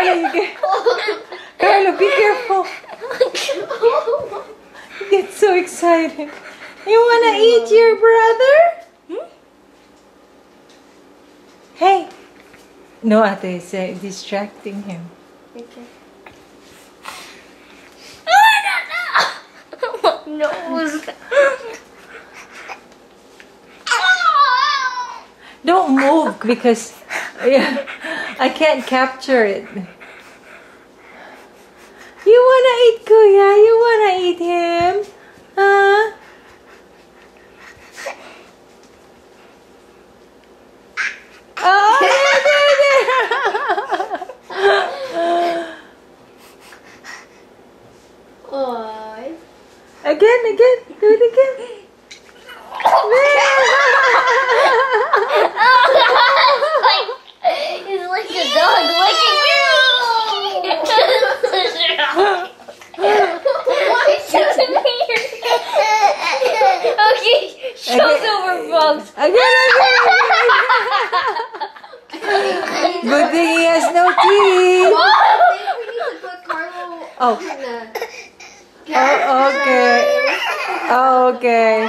you get. Carlo, be careful. You get so excited. You wanna eat your brother? Hmm? Hey. No, ate, it's uh, distracting him. Okay. Nose. Don't move because yeah, I can't capture it. You wanna eat Kuya? You wanna eat him? Huh? Oh, yeah, Oy. Again, again. Do it again. show's over, folks. Again, again, again. Good thing he has no teeth. I think we need to put Carlo Oh. in the Oh, okay. Oh, okay.